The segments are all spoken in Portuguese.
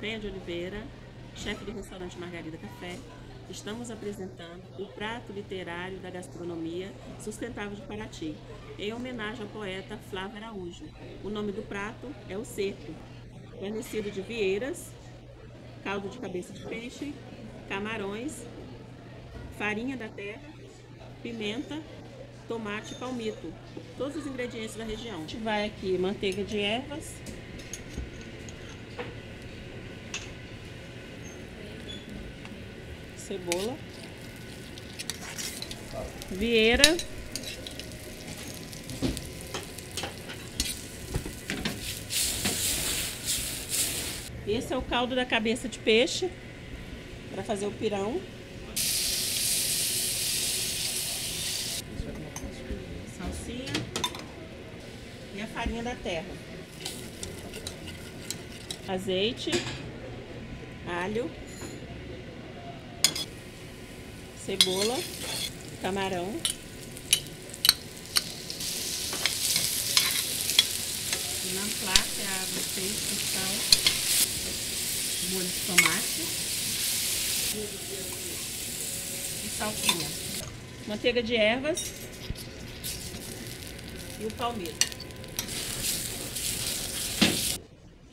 Penha de Oliveira, chefe do restaurante Margarida Café. Estamos apresentando o prato literário da gastronomia sustentável de Paraty, em homenagem ao poeta Flávio Araújo. O nome do prato é o cerco, guarnecido de vieiras, caldo de cabeça de peixe, camarões, farinha da terra, pimenta, tomate e palmito. Todos os ingredientes da região. A gente vai aqui manteiga de ervas, cebola, vieira, esse é o caldo da cabeça de peixe para fazer o pirão. Salsinha e a farinha da terra. Azeite, alho, cebola, camarão. Na placa, água, peixe, sal, molho de tomate e salsinha. Manteiga de ervas e o palmito.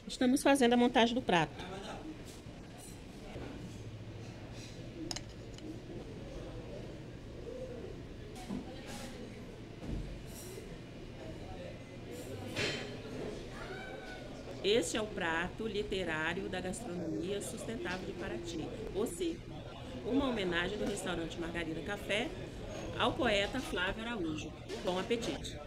Estamos fazendo a montagem do prato. Este é o prato literário da gastronomia sustentável de Paraty, o Circo, uma homenagem do restaurante Margarida Café ao poeta Flávio Araújo. Bom apetite!